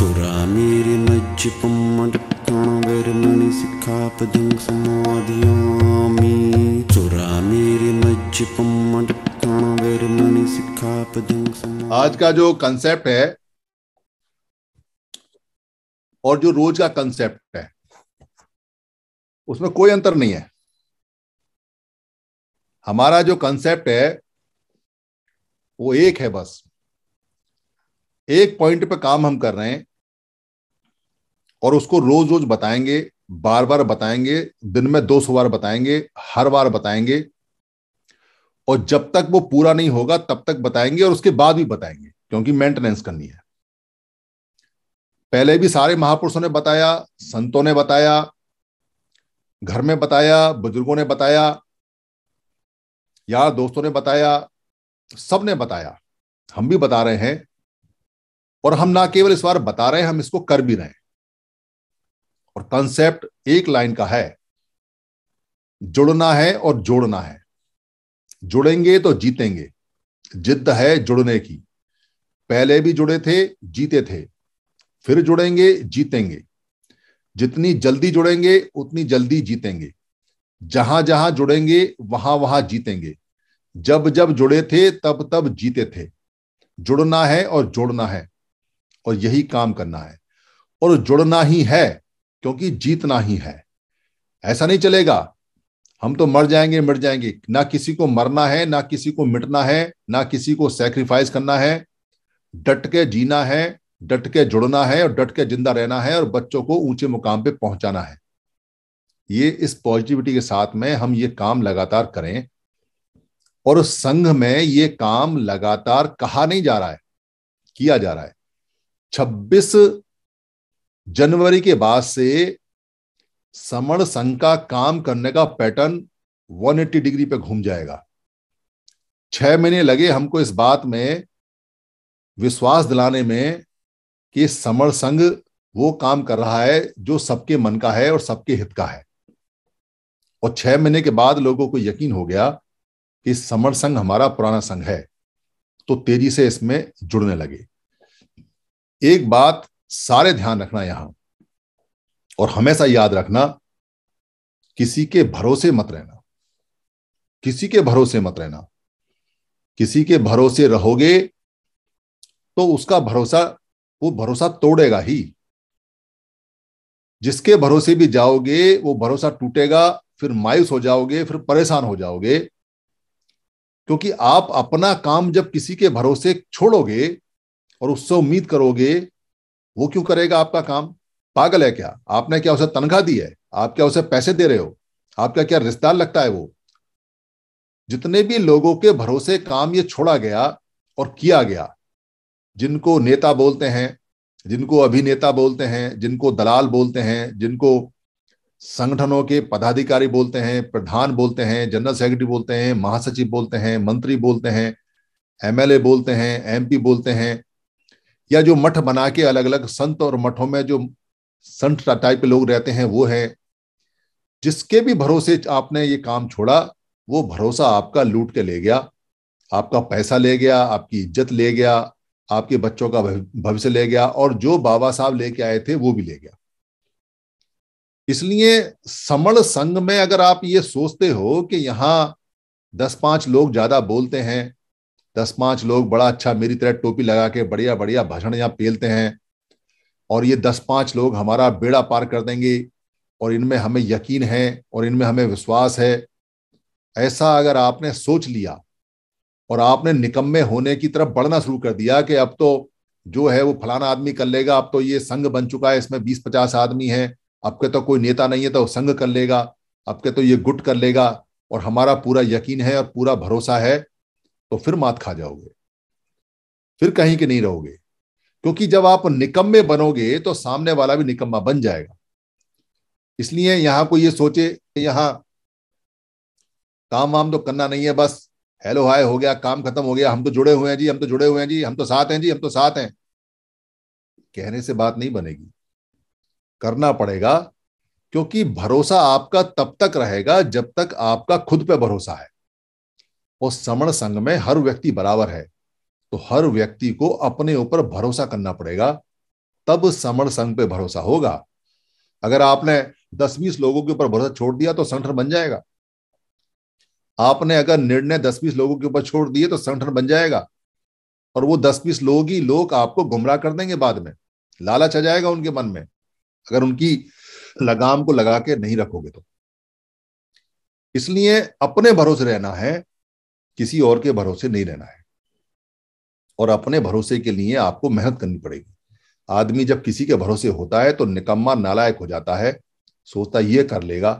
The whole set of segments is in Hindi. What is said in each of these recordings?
चोरा मेरे मज्ज पम्मण वैरमणि सिखा पदंग समाधियामी चोरा मेरे मज्ज पम्मण वैरमणि सिखा पदंग आज का जो कंसेप्ट है, और जो रोज का कंसेप्ट है, उसमें कोई अंतर नहीं है। हमारा जो कंसेप्ट है, वो एक है बस। एक पॉइंट पे काम हम कर रहे हैं और उसको रोज रोज बताएँगे बार बार बताएँगे, दिन में दो सौ बार बताएँगे, हर बार बताएँगे। और जब तक वो पूरा नहीं होगा, तब तक बताएँगे और उसके बाद भी बताएँगे, क्योंकि मेंटेनेंस करनी है। पहले भी सारे महापुरुषों ने बताया, संतों ने बताया, घर में बताया, बुज़ुर्गों ने बताया, यार दोस्तों ने बताया, सबने बताया। हम भी बता रहे हैं और हम ना केवल इस बार बता रहे हैं, हम इसको कर भी रहे हैं। और कंसेप्ट एक लाइन का है। जुड़ना है और जोड़ना है। जुड़ेंगे तो जीतेंगे। जिद्द है जुड़ने की। पहले भी जुड़े थे, जीते थे। फिर जुड़ेंगे, जीतेंगे। जितनी जल्दी जुड़ेंगे, उतनी जल्दी जीतेंगे। जहाँ जहाँ जुड़ेंगे, वहाँ वहाँ जीतेंगे। जब जब जुड़े थे, तब तब जीते थे। जुड़ना है और जोड़ना है। और यही काम करना है। और जुड़ना ही है। क्योंकि जीतना ही है। ऐसा नहीं चलेगा। हम तो मर जाएँगे मिट जाएँगे। ना किसी को मरना है, ना किसी को मिटना है, ना किसी को सेक्रीफाइस करना है। डट के जीना है, डट के जुड़ना है और डट के ज़िंदा रहना है और बच्चों को ऊँचे मुकाम पे पहुंचाना है। ये इस पॉजिटिविटी के साथ में हम ये काम लगातार करें और संघ में ये काम लगातार कहा नहीं जा रहा है, किया जा रहा है। 26 जनवरी के बाद से समण संघ का काम करने का पैटर्न 180 डिग्री पे घूम जाएगा। छह महीने लगे हमको इस बात में विश्वास दिलाने में कि समण संघ वो काम कर रहा है जो सबके मन का है और सबके हित का है। और छह महीने के बाद लोगों को यकीन हो गया कि समर संघ हमारा पुराना संघ है तो तेज़ी से इसमें जुड़ने लगे। एक बात सारे ध्यान रखना यहाँ। और हमेशा याद रखना, किसी के भरोसे मत रहना। किसी के भरोसे मत रहना। किसी के भरोसे रहोगे तो उसका भरोसा, वो भरोसा तोड़ेगा ही। जिसके भरोसे भी जाओगे, वो भरोसा टूटेगा, फिर मायूस हो जाओगे, फिर परेशान हो जाओगे। क्योंकि आप अपना काम जब किसी के भरोसे छोड़ोगे, और उससे उम्मीद करोगे वो क्यों करेगा आपका काम पागल है क्या आपने क्या उसे तनख्वाह दी है आप क्या उसे पैसे दे रहे हो आपका क्या रिश्तेदार लगता है वो जितने भी लोगों के भरोसे काम ये छोड़ा गया और किया गया जिनको नेता बोलते हैं जिनको अभिनेता बोलते हैं जिनको दलाल बोलते हैं जिनको संगठनों के पदाधिकारी बोलते हैं प्रधान बोलते हैं जनरल सेक्रेटरी बोलते हैं महासचिव बोलते हैं मंत्री बोलते हैं एमएलए बोलते हैं एमपी बोलते हैं या जो मठ बना के अलग अलग संत और मठों में जो संत टाइप के लोग रहते हैं, वो है। जिसके भी भरोसे आपने ये काम छोड़ा, वो भरोसा आपका लूट के ले गया। आपका पैसा ले गया, आपकी इज़्ज़त ले गया, आपके बच्चों का भविष्य ले गया और जो बाबा साहब लेके आए थे, वो भी ले गया। इसलिए समण संघ में अगर आप ये सोचते हो कि यहाँ दस पाँच लोग ज़्यादा बोलते हैं दस पाँच लोग बड़ा अच्छा मेरी तरह टोपी लगा के बढ़िया बढ़िया भाषण यहाँ पेलते हैं। और ये दस पाँच लोग हमारा बेड़ा पार कर देंगे और इनमें हमें यकीन है और इनमें हमें विश्वास है। ऐसा अगर आपने सोच लिया और आपने निकम्मे होने की तरफ़ बढ़ना शुरू कर दिया कि अब तो जो है वो फलाना आदमी कर लेगा, अब तो ये संघ बन चुका है, इसमें बीस पचास आदमी है, अब के तो कोई नेता नहीं है तो संघ कर लेगा, अब के तो ये गुट कर लेगा और हमारा पूरा यकीन है और पूरा भरोसा है। तो फिर मात खा जाओगे। फिर कहीं के नहीं रहोगे। क्योंकि जब आप निकम्मे बनोगे तो सामने वाला भी निकम्मा बन जाएगा। इसलिए यहाँ को ये सोचे यहाँ काम वाम तो करना नहीं है, बस हेलो हाय हो गया, काम खत्म हो गया, हम तो जुड़े हुए हैं जी, हम तो जुड़े हुए हैं जी, हम तो साथ हैं जी, हम तो साथ हैं। कहने से बात नहीं बनेगी। करना पड़ेगा, क्योंकि भरोसा आपका तब तक रहेगा जब तक आपका खुद पे भरोसा है। और समण संघ में हर व्यक्ति बराबर है। तो हर व्यक्ति को अपने ऊपर भरोसा करना पड़ेगा। तब समण संघ पे भरोसा होगा। अगर आपने दस बीस लोगों के ऊपर भरोसा छोड़ दिया तो संगठन बन जाएगा। आपने अगर निर्णय दस बीस लोगों के ऊपर छोड़ दिए तो संगठन बन जाएगा। और वो दस बीस लोग ही लोग आपको गुमराह कर देंगे बाद में। लालच आ जाएगा उनके मन में, अगर उनकी लगाम को लगा के नहीं रखोगे तो। इसलिए अपने भरोसे रहना है किसी और के भरोसे नहीं रहना है। और अपने भरोसे के लिए आपको मेहनत करनी पड़ेगी। आदमी जब किसी के भरोसे होता है तो निकम्मा, नालायक हो जाता है। सोचता ये कर लेगा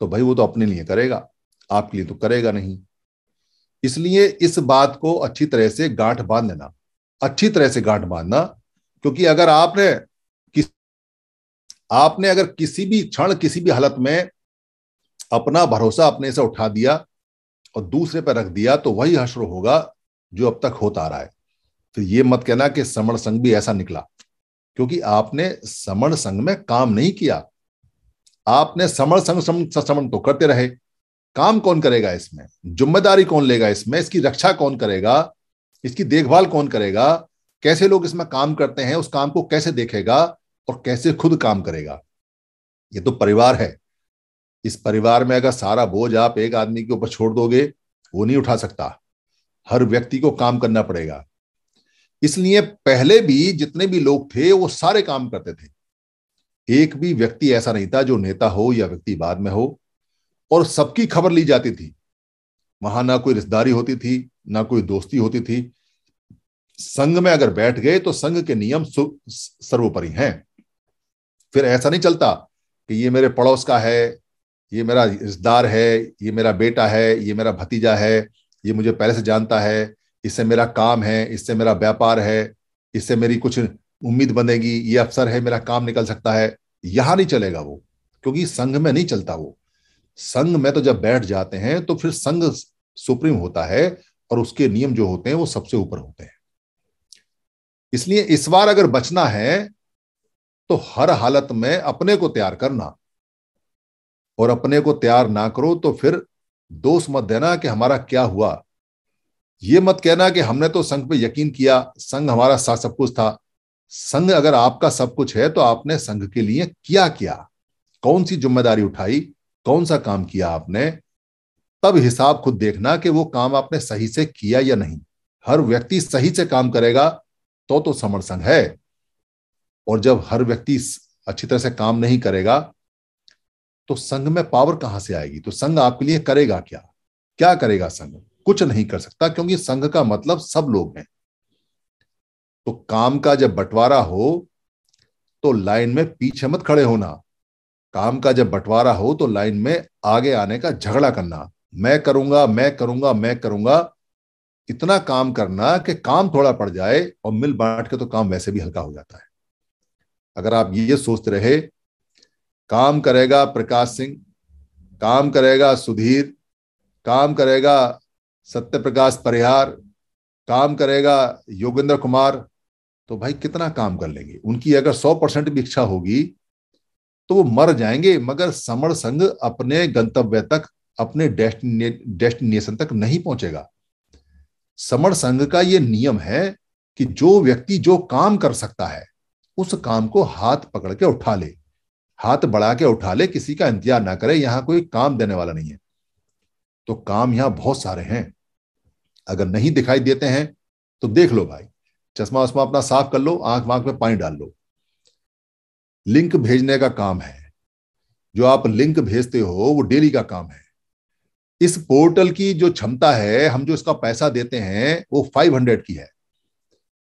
तो भाई वो तो अपने लिए करेगा, आपके लिए तो करेगा नहीं। इसलिए इस बात को अच्छी तरह से गांठ बाँध लेना, अच्छी तरह से गांठ बांधना, क्योंकि अगर आपने किस, आपने अगर किसी भी क्षण, किसी भी हालत में अपना भरोसा अपने से उठा दिया और दूसरे पर रख दिया तो वही हश्र होगा जो अब तक होता आ रहा है। फिर ये मत कहना कि समण संघ भी ऐसा निकला, क्योंकि आपने समण संघ में काम नहीं किया। आपने समण संघ समण तो करते रहे। काम कौन करेगा इसमें? ज़िम्मेदारी कौन लेगा इसमें? इसकी रक्षा कौन करेगा? इसकी देखभाल कौन करेगा? कैसे लोग इसमें काम करते हैं? उस काम को कैसे देखेगा? और कैसे खुद काम करेगा? ये तो परिवार है। इस परिवार में अगर सारा बोझ आप एक आदमी के ऊपर छोड़ दोगे, वो नहीं उठा सकता। हर व्यक्ति को काम करना पड़ेगा। इसलिए पहले भी जितने भी लोग थे, वो सारे काम करते थे। एक भी व्यक्ति ऐसा नहीं था जो नेता हो या व्यक्ति बाद में हो, और सबकी खबर ली जाती थी। वहाँ ना कोई रिश्तेदारी होती थी, ना कोई दोस्ती होती थी। संघ में अगर बैठ गए तो संघ के नियम सर्वोपरि हैं। फिर ऐसा नहीं चलता कि ये मेरे पड़ोस का है ये मेरा रिश्तेदार है, ये मेरा बेटा है, ये मेरा भतीजा है, ये मुझे पहले से जानता है, इससे मेरा काम है, इससे मेरा व्यापार है, इससे मेरी कुछ उम्मीद बनेगी, ये अफसर है, मेरा काम निकल सकता है। यहाँ नहीं चलेगा वो, क्योंकि संघ में नहीं चलता वो। संघ में तो जब बैठ जाते हैं तो फिर संघ सुप्रीम होता है और उसके नियम जो होते हैं, वो सबसे ऊपर होते हैं। इसलिए इस बार अगर बचना है तो हर हालत में अपने को तैयार करना। और अपने को तैयार ना करो तो फिर दोष मत देना कि हमारा क्या हुआ। ये मत कहना कि हमने तो संघ पे यकीन किया, संघ हमारा साथ सब कुछ था। संघ अगर आपका सब कुछ है तो आपने संघ के लिए क्या किया? कौन सी ज़िम्मेदारी उठाई? कौन सा काम किया आपने? तब हिसाब खुद देखना कि वो काम आपने सही से किया या नहीं। हर व्यक्ति सही से काम करेगा तो तो समर संघ है। और जब हर व्यक्ति अच्छी तरह से काम नहीं करेगा तो संघ में पावर कहाँ से आएगी? तो संघ आपके लिए करेगा क्या? क्या करेगा संघ? कुछ नहीं कर सकता, क्योंकि संघ का मतलब सब लोग हैं। तो काम का जब बंटवारा हो तो लाइन में पीछे मत खड़े होना। काम का जब बंटवारा हो तो लाइन में आगे आने का झगड़ा करना। मैं करूँगा मैं करूँगा मैं करूँगा। इतना काम करना कि काम थोड़ा पड़ जाए और मिल बांट के तो काम वैसे भी हल्का हो जाता है। अगर आप ये सोचते रहे काम करेगा प्रकाश सिंह, काम करेगा सुधीर, काम करेगा सत्य प्रकाश परिहार, काम करेगा योगेंद्र कुमार। तो भाई कितना काम कर लेंगे? उनकी अगर सौ परसेंट भी इच्छा होगी तो वो मर जाएँगे, मगर समर संघ अपने गंतव्य तक, अपने डेस्टिनेशन तक नहीं पहुंचेगा। समर संघ का ये नियम है कि जो व्यक्ति जो काम कर सकता है, उस काम को हाथ पकड़ के उठा ले। हाथ बढ़ा के उठा ले, किसी का इंतज़ार ना करे, यहाँ कोई काम देने वाला नहीं है। तो काम यहाँ बहुत सारे हैं। अगर नहीं दिखाई देते हैं तो देख लो भाई, चश्मा वश्मा अपना साफ़ कर लो, आँख वाँख में पानी डाल लो। लिंक भेजने का काम है। जो आप लिंक भेजते हो, वो डेली का काम है। इस पोर्टल की जो क्षमता है, हम जो इसका पैसा देते हैं, वो 500 की है।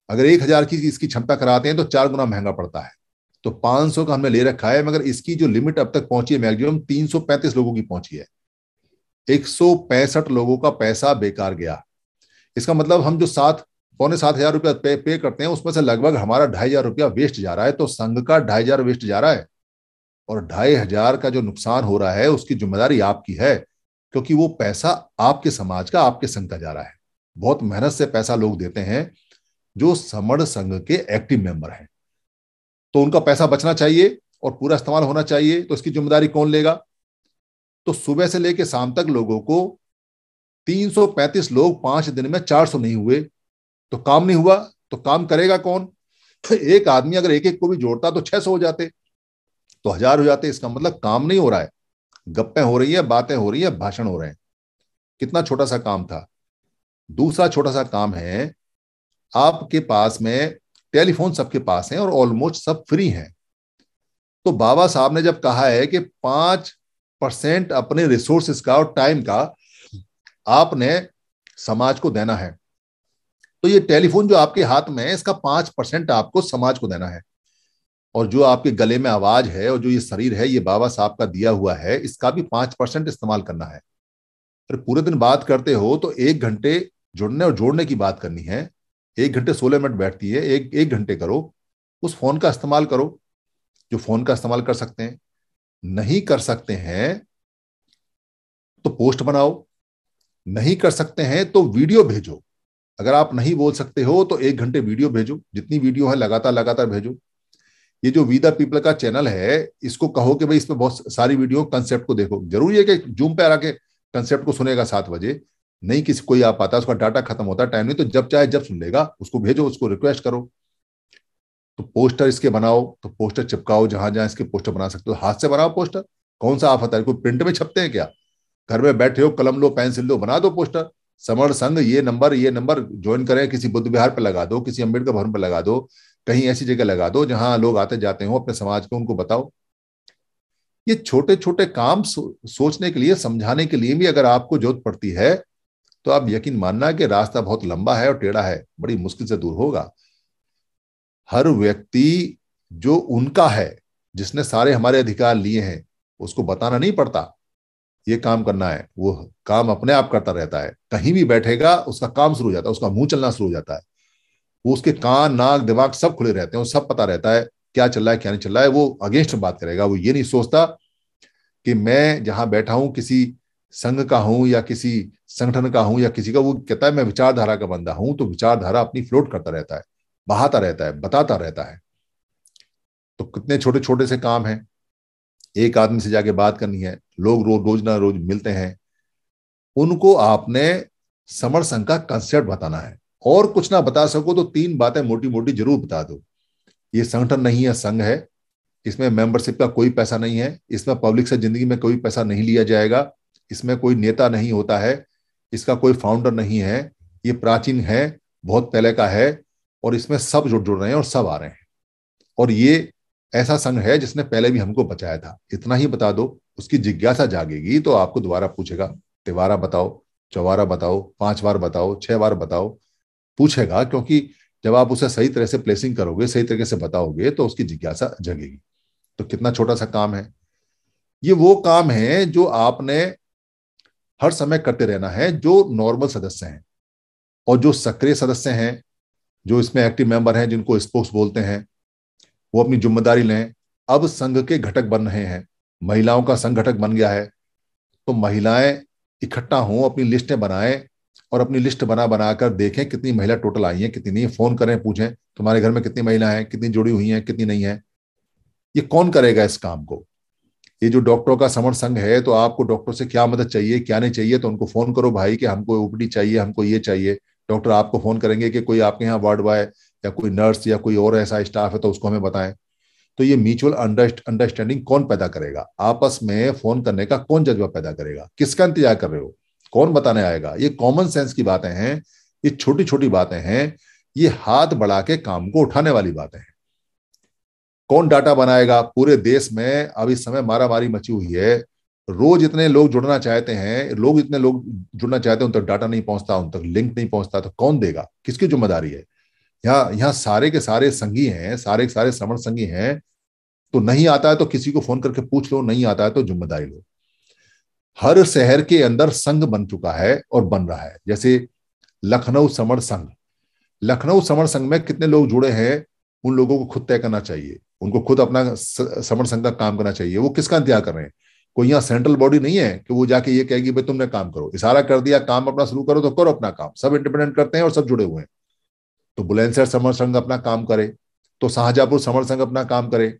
अगर एक हज़ार की इसकी क्षमता कराते हैं तो चार गुना महँगा पड़ता है। तो 500 का हमने ले रखा है मगर इसकी जो लिमिट अब तक पहुँची है मैक्सिमम 335 लोगों की पहुँची है। एक सौ पैंसठ लोगों का पैसा बेकार गया। इसका मतलब हम जो सात पौने सात हज़ार रुपया पे, पे करते हैं उसमें से लगभग हमारा ढाई हज़ार रुपया वेस्ट जा रहा है तो संघ का ढाई हज़ार वेस्ट जा रहा है। और ढाई हज़ार का जो नुकसान हो रहा है उसकी ज़िम्मेदारी आपकी है क्योंकि वो पैसा आपके समाज का आपके संघ का जा रहा है। बहुत मेहनत से पैसा लोग देते हैं जो समण संघ के एक्टिव मेंबर हैं। तो उनका पैसा बचना चाहिए और पूरा इस्तेमाल होना चाहिए तो इसकी ज़िम्मेदारी कौन लेगा? तो सुबह से लेकर शाम तक लोगों को 335 लोग पाँच दिन में 400 नहीं हुए। तो काम नहीं हुआ तो काम करेगा कौन? तो एक आदमी अगर एक एक को भी जोड़ता तो छह सौ हो जाते। तो हज़ार हो जाते, इसका मतलब काम नहीं हो रहा है। गप्पे हो रही है, बातें हो रही है, भाषण हो रहे हैं। कितना छोटा सा काम था। दूसरा छोटा सा काम है, आपके पास में टेलीफोन सबके पास है और ऑलमोस्ट सब फ्री हैं। तो बाबा साहब ने जब कहा है कि पाँच परसेंट अपने रिसोर्सेस का और टाइम का आपने समाज को देना है तो ये टेलीफोन जो आपके हाथ में है, इसका पाँच परसेंट आपको समाज को देना है। और जो आपके गले में आवाज़ है और जो ये शरीर है, ये बाबा साहब का दिया हुआ है, इसका भी पाँच परसेंट इस्तेमाल करना है। फिर पूरे दिन बात करते हो तो एक घंटे जुड़ने और जोड़ने की बात करनी है एक घंटे सोलह मिनट बैठती है, एक एक घंटे करो, उस फ़ोन का इस्तेमाल करो, जो फ़ोन का इस्तेमाल कर सकते हैं। नहीं कर सकते हैं तो पोस्ट बनाओ। नहीं कर सकते हैं तो वीडियो भेजो। अगर आप नहीं बोल सकते हो तो एक घंटे वीडियो भेजो, जितनी वीडियो है लगातार लगातार भेजो। ये जो वी द पीपल का चैनल है, इसको कहो कि भाई इसमें बहुत सारी वीडियो कंसेप्ट को देखो। ज़रूरी है कि जूम पे आके कंसेप्ट को सुनेगा सात बजे। नहीं किसी कोई आ पाता उसका डाटा खत्म होता है टाइम नहीं तो जब चाहे जब सुन लेगा उसको भेजो उसको रिक्वेस्ट करो। तो पोस्टर इसके बनाओ तो पोस्टर चिपकाओ जहाँ जहाँ इसके पोस्टर बना सकते हो। हाथ से बनाओ पोस्टर कौन सा आफत है? कोई प्रिंट में छपते हैं क्या? घर में बैठे हो कलम लो पेंसिल लो बना दो पोस्टर समर संघ ये नंबर ये नंबर ज्वाइन करें किसी बुद्ध विहार पर लगा दो किसी अंबेडकर भवन पर लगा दो कहीं ऐसी जगह लगा दो जहाँ लोग आते जाते हो अपने समाज को उनको बताओ। ये छोटे छोटे काम सो, सोचने के लिए समझाने के लिए भी अगर आपको ज़रूरत पड़ती है तो आप यकीन मानना कि रास्ता बहुत लंबा है और टेढ़ा है, बड़ी मुश्किल से दूर होगा। हर व्यक्ति जो उनका है, जिसने सारे हमारे अधिकार लिए हैं, उसको बताना नहीं पड़ता। ये काम करना है, वो काम अपने आप करता रहता है। कहीं भी बैठेगा, उसका काम शुरू हो जाता है, उसका मुँह चलना शुरू हो जाता है। वो उसके कान, नाक, दिमाग सब खुले रहते हैं सब पता रहता है, क्या चल रहा है, क्या नहीं चल रहा है, वो अगेंस्ट बात करेगा, वो ये नहीं सोचता कि मैं जहाँ बैठा हूँ, किसी संघ का हूँ या किसी संगठन का हूँ या किसी का, वो कहता है, मैं विचारधारा का बंदा हूँ तो विचारधारा अपनी फ्लोट करता रहता है, बहाता रहता है, बताता रहता है। तो कितने छोटे छोटे से काम हैं। एक आदमी से जाके बात करनी है, लोग रोज रोज ना रोज मिलते हैं। उनको आपने समर संघ का कंसेप्ट बताना है। और कुछ ना बता सको तो तीन बातें मोटी मोटी ज़रूर बता दो। ये संगठन नहीं है, संघ है। इसमें मेंबरशिप का कोई पैसा नहीं है। इसमें पब्लिक से ज़िंदगी में कोई पैसा नहीं लिया जाएगा। इसमें कोई नेता नहीं होता है, इसका कोई फाउंडर नहीं है, ये प्राचीन है, बहुत पहले का है, और इसमें सब जुड़ जुड़ रहे हैं और सब आ रहे हैं। और ये ऐसा संघ है जिसने पहले भी हमको बचाया था। इतना ही बता दो, उसकी जिज्ञासा जागेगी तो आपको दोबारा पूछेगा, तिवारा बताओ, चौवारा बताओ, पाँच बार बताओ, छह बार बताओ। पूछेगा, क्योंकि जब आप उसे सही तरह से प्लेसिंग करोगे, सही तरीके से बताओगे तो उसकी जिज्ञासा जगेगी। तो कितना छोटा सा काम है। ये वो काम है जो आपने हर समय करते रहना है, जो नॉर्मल सदस्य हैं। और जो सक्रिय सदस्य हैं, जो इसमें एक्टिव मेंबर हैं, जिनको स्पोक्स बोलते हैं, वो अपनी ज़िम्मेदारी लें। अब संघ के घटक बन रहे हैं। महिलाओं का संघ घटक बन गया है। तो महिलाएँ इकट्ठा हों, अपनी लिस्टें बनाएँ और अपनी लिस्ट बना बनाकर देखें कितनी महिला टोटल आई हैं, कितनी नहीं। फ़ोन करें, पूछें, तुम्हारे घर में कितनी महिला हैं? कितनी जुड़ी हुई हैं, कितनी नहीं है? ये कौन करेगा इस काम को? ये जो डॉक्टरों का समर संघ है तो आपको डॉक्टर से क्या मदद चाहिए, क्या नहीं चाहिए तो उनको फ़ोन करो भाई कि हमको ओपीडी चाहिए, हमको ये चाहिए। डॉक्टर आपको फ़ोन करेंगे कि कोई आपके यहाँ वार्ड बॉय या कोई नर्स या कोई और ऐसा स्टाफ है तो उसको हमें बताएँ। तो ये म्यूचुअल अंडरस्टैंडिंग कौन पैदा करेगा? आपस में फ़ोन करने का कौन जज्बा पैदा करेगा? किसका इंतज़ार कर रहे हो? कौन बताने आएगा? ये कॉमन सेंस की बातें हैं, ये छोटी छोटी बातें हैं, ये हाथ बढ़ा के काम को उठाने वाली बातें हैं। कौन डाटा बनाएगा? पूरे देश में अब इस समय मारा मारी मची हुई है। रोज इतने लोग जुड़ना चाहते हैं, लोग इतने लोग जुड़ना चाहते हैं, उन तक डाटा नहीं पहुँचता, उन तक लिंक नहीं पहुँचता तो कौन देगा? किसकी ज़िम्मेदारी है? यहाँ यहाँ सारे के सारे संगी हैं, सारे के सारे श्रवण संगी हैं तो नहीं आता है तो किसी को फ़ोन करके पूछ लो, नहीं आता है तो ज़िम्मेदारी लो। हर शहर के अंदर संघ बन चुका है और बन रहा है। जैसे लखनऊ समर संघ। लखनऊ समर संघ में कितने लोग जुड़े हैं? उन लोगों को खुद तय करना चाहिए। उनको खुद अपना समर संघ का काम करना चाहिए। वो किसका इंतज़ार कर रहे हैं? कोई यहाँ सेंट्रल बॉडी नहीं है कि वो जाके ये कहेगी भाई तुमने काम करो। इशारा कर दिया, काम अपना शुरू करो तो करो अपना काम। सब इंडिपेंडेंट करते हैं और सब जुड़े हुए हैं। तो बुलंदशहर समर संघ अपना काम करे तो शाहजहापुर समर संघ अपना काम करे।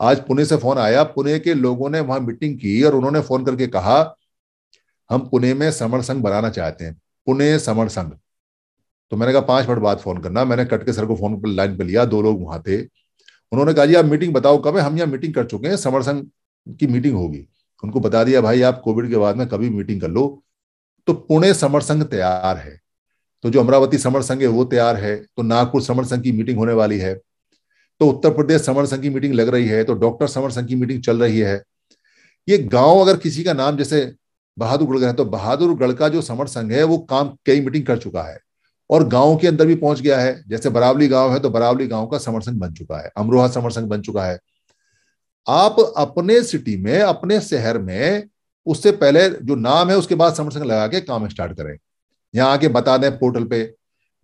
आज पुणे से फ़ोन आया, पुणे के लोगों ने वहाँ मीटिंग की और उन्होंने फ़ोन करके कहा, हम पुणे में समर संघ बनाना चाहते हैं। पुणे समर संघ। तो मैंने कहा, पाँच मिनट बाद फ़ोन करना। मैंने कट के सर को फ़ोन पर लाइन पर लिया, दो लोग वहाँ थे। उन्होंने कहा, जी, आप मीटिंग बताओ कब है? हम यहाँ मीटिंग कर चुके हैं, समर संघ की मीटिंग होगी। उनको बता दिया, भाई, आप कोविड के बाद में कभी मीटिंग कर लो। तो पुणे समर संघ तैयार है। तो जो अमरावती समर संघ है, वो तैयार है। तो नागपुर समर संघ की मीटिंग होने वाली है। तो उत्तर प्रदेश समर संघ की मीटिंग लग रही है। तो डॉक्टर समर संघ की मीटिंग चल रही है। ये गाँव अगर किसी का नाम जैसे बहादुरगढ़ है तो बहादुरगढ़ का जो समर संघ है, वो काम कई मीटिंग कर चुका है। और गाँव के अंदर भी पहुँच गया है। जैसे बरावली गाँव है तो बरावली गाँव का समर संघ बन चुका है। अमरोहा समर संघ बन चुका है। आप अपने सिटी में, अपने शहर में उससे पहले जो नाम है, उसके बाद समर लगा के काम स्टार्ट करें। यहाँ आके बता दें पोर्टल पे,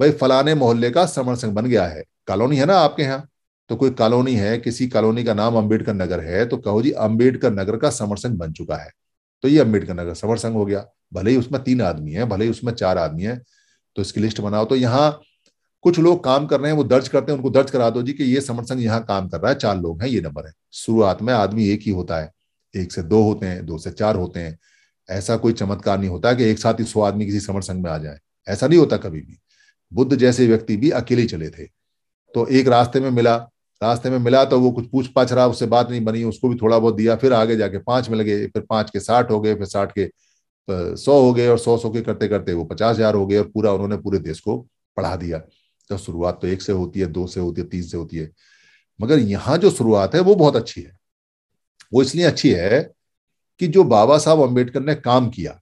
भाई, फलाने मोहल्ले का समर संघ बन गया है। कॉलोनी है ना आपके यहाँ? तो कोई कॉलोनी है, किसी कॉलोनी का नाम अंबेडकर नगर है तो कहो जी, अंबेडकर नगर का समर संघ बन चुका है। तो ये अंबेडकर नगर समर संघ हो गया। भले ही उसमें तीन आदमी है, भले ही उसमें चार आदमी है तो इसकी लिस्ट बनाओ। तो यहाँ कुछ लोग काम कर रहे हैं, वो दर्ज करते हैं, उनको दर्ज करा दो जी कि ये समर संघ यहाँ काम कर रहा है, चार लोग हैं, ये नंबर है। शुरुआत में आदमी एक ही होता है, एक से दो होते हैं, दो से चार होते हैं। ऐसा कोई चमत्कार नहीं होता कि एक साथ ही सौ आदमी किसी समर संघ में आ जाए। ऐसा नहीं होता कभी भी। बुद्ध जैसे व्यक्ति भी अकेले चले थे। तो एक रास्ते में मिला, रास्ते में मिला तो वो कुछ पूछ पाछ रहा, उससे बात नहीं बनी, उसको भी थोड़ा बहुत दिया, फिर आगे जाके पाँच में लगे, फिर पाँच के साठ हो गए, फिर साठ के सौ हो गए और सौ सौ के करते करते वो पचास हज़ार हो गए और पूरा उन्होंने पूरे देश को पढ़ा दिया। तो शुरुआत तो एक से होती है दो से होती है तीन से होती है। मगर यहाँ जो शुरुआत है वो बहुत अच्छी है। वो इसलिए अच्छी है कि जो बाबा साहब अंबेडकर ने काम किया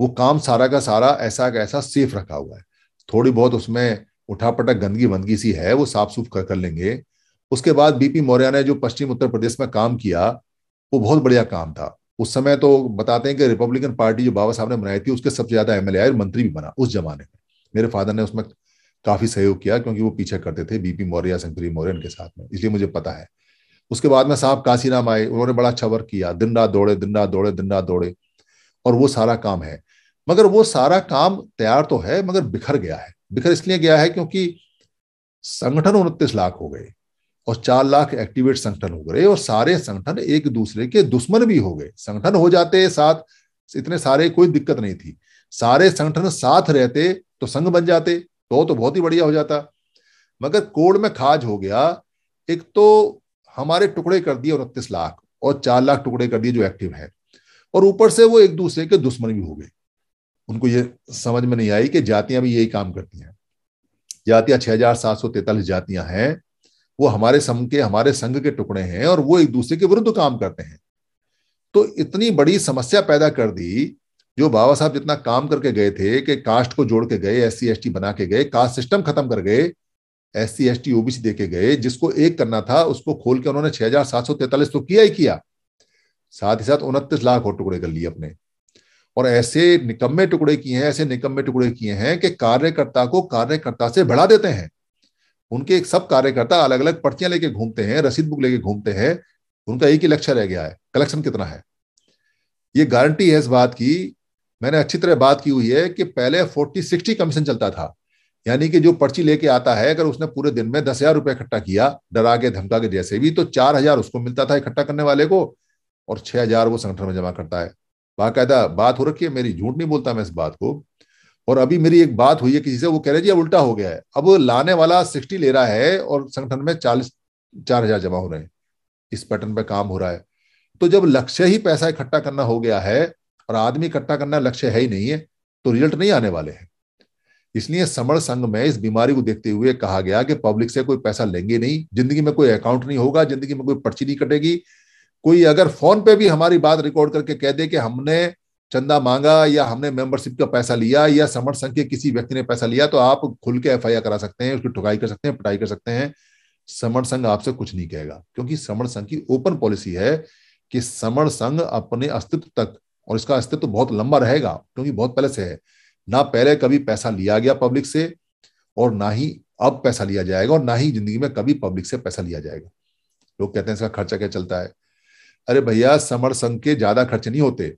वो काम सारा का सारा ऐसा का ऐसा सेफ़ रखा हुआ है। थोड़ी बहुत उसमें उठा उठापटक गंदगी वंदगी सी है वो साफ़ सुफ कर, कर लेंगे। उसके बाद बीपी मौर्य ने जो पश्चिम उत्तर प्रदेश में काम किया वो बहुत बढ़िया काम था। उस समय तो बताते हैं कि रिपब्लिकन पार्टी जो बाबा साहब ने बनाई थी, उसके सबसे ज़्यादा एमएलए और मंत्री भी बना उस जमाने में। मेरे फादर ने उसमें काफ़ी सहयोग किया क्योंकि वो पीछे करते थे बीपी मौर्य शंकरी मौर्य के साथ में, इसलिए मुझे पता है। उसके बाद में साहब काशीराम आए, उन्होंने बड़ा अच्छा वर्क किया, दिन रात दौड़े, दिन रात दौड़े, दिन रात दौड़े, और वो सारा काम है। मगर वो सारा काम तैयार तो है, मगर बिखर गया है। बिखर इसलिए गया है क्योंकि संगठन उनतीस लाख हो गए। और चार लाख एक्टिवेट संगठन हो गए और सारे संगठन एक दूसरे के दुश्मन भी हो गए। संगठन हो जाते साथ, इतने सारे कोई दिक्कत नहीं थी। सारे संगठन साथ रहते तो संघ बन जाते तो तो बहुत ही बढ़िया हो जाता। मगर कोड में खाज हो गया, एक तो हमारे टुकड़े कर दिए उनतीस लाख और चार लाख टुकड़े कर दिए जो एक्टिव है। और ऊपर से वो एक दूसरे के दुश्मन भी हो गए। उनको ये समझ में नहीं आई कि जातियाँ भी यही काम करती हैं। जातियाँ छह हज़ार सात सौ तैतालीस जातियाँ हैं। वो हमारे संघ के, हमारे संघ के टुकड़े हैं और वो एक दूसरे के विरुद्ध काम करते हैं। तो इतनी बड़ी समस्या पैदा कर दी जो बाबा साहब जितना काम करके गए थे कि कास्ट को जोड़ के गए एस सी बना के गए, कास्ट सिस्टम खत्म कर गए S C S T OBC देके गए, जिसको एक करना था उसको खोल के उन्होंने छह हज़ार सात सौ तैतालीस तो किया ही किया। साथ ही साथ उनतीस लाख और टुकड़े कर लिए अपने। और ऐसे निकम्मे टुकड़े किए हैं, ऐसे निकम्मे टुकड़े किए हैं कि कार्यकर्ता को कार्यकर्ता से बढ़ा देते हैं। उनके एक सब कार्यकर्ता अलग अलग पर्चियाँ लेके घूमते हैं, रसीद बुक लेके घूमते हैं, उनका एक ही लक्ष्य रह गया है, कलेक्शन कितना है। ये गारंटी है इस बात की, मैंने अच्छी तरह बात की हुई है कि पहले फोर्टी सिक्सटी कमीशन चलता था, यानी कि जो पर्ची लेके आता है, अगर उसने पूरे दिन में दस हज़ार रुपया इकट्ठा किया, डरा के, धमका के जैसे भी तो चार हज़ार उसको मिलता था इकट्ठा करने वाले को, और छह हज़ार वो संगठन में जमा करता है। बाकायदा बात हो रखी है, मेरी झूठ नहीं बोलता मैं इस बात को और अभी मेरी एक बात हुई है, किसी से वो कह रहे जी, अब उल्टा हो गया है। अब लाने वाला सिक्सटी ले रहा है और संगठन में चालीस, चार हज़ार जमा हो रहे हैं। इस पैटर्न पे काम हो रहा है। तो जब लक्ष्य ही पैसा इकट्ठा करना हो गया है और आदमी इकट्ठा करना लक्ष्य है ही नहीं है तो रिज़ल्ट नहीं आने वाले हैं। इसलिए समर संघ में इस बीमारी को देखते हुए कहा गया कि पब्लिक से कोई पैसा लेंगे नहीं। ज़िंदगी में कोई अकाउंट नहीं होगा, ज़िंदगी में कोई पर्ची नहीं कटेगी। कोई अगर फ़ोन पे भी हमारी बात रिकॉर्ड करके कह दे कि हमने चंदा मांगा या हमने मेंबरशिप का पैसा लिया या समर संघ के किसी व्यक्ति ने पैसा लिया तो आप खुल के एफ़ करा सकते हैं, उसकी ठुकाई कर सकते हैं, पिटाई कर सकते हैं। समर संघ आपसे कुछ नहीं कहेगा, क्योंकि समर संघ की ओपन पॉलिसी है कि समर संघ अपने अस्तित्व तक, और इसका अस्तित्व बहुत लंबा रहेगा, क्योंकि बहुत पहले से है। ना पहले कभी पैसा लिया गया पब्लिक से, और ना ही अब पैसा लिया जाएगा, और ना ही ज़िंदगी में कभी पब्लिक से पैसा लिया जाएगा। लोग कहते हैं इसका खर्चा क्या चलता है? अरे भैया, समर संघ के ज़्यादा खर्च नहीं होते।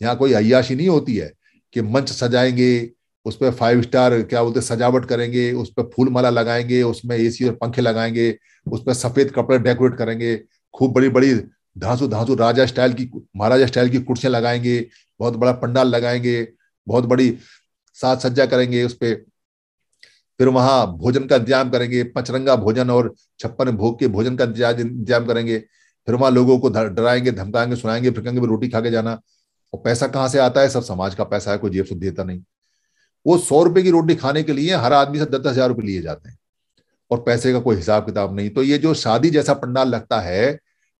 यहाँ कोई अयाशी नहीं होती है कि मंच सजाएँगे, उस पर फाइव स्टार क्या बोलते सजावट करेंगे, उस पर फूल माला लगाएँगे, उसमें एसी और पंखे लगाएँगे, उस पर सफ़ेद कपड़े डेकोरेट करेंगे, खूब बड़ी बड़ी धांसू धांसू राजा स्टाइल की, महाराजा स्टाइल की कुर्सियाँ लगाएँगे, बहुत बड़ा पंडाल लगाएँगे, बहुत बड़ी साज सज्जा करेंगे उस पर फिर वहाँ भोजन का इंतज़ाम करेंगे, पचरंगा भोजन और छप्पन भोग के भोजन का इंतज़ाम करेंगे। फिर वहाँ लोगों को डराएँगे, धमकाएँगे, सुनाएँगे, फिर कहेंगे रोटी खा के जाना। और पैसा कहाँ से आता है? सब समाज का पैसा है, कोई जेब से देता नहीं। वो सौ रुपए की रोटी खाने के लिए हर आदमी से दस हज़ार रुपये लिए जाते हैं और पैसे का कोई हिसाब किताब नहीं। तो ये जो शादी जैसा पंडाल लगता है,